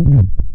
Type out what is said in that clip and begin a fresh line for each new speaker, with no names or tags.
Mm-hmm.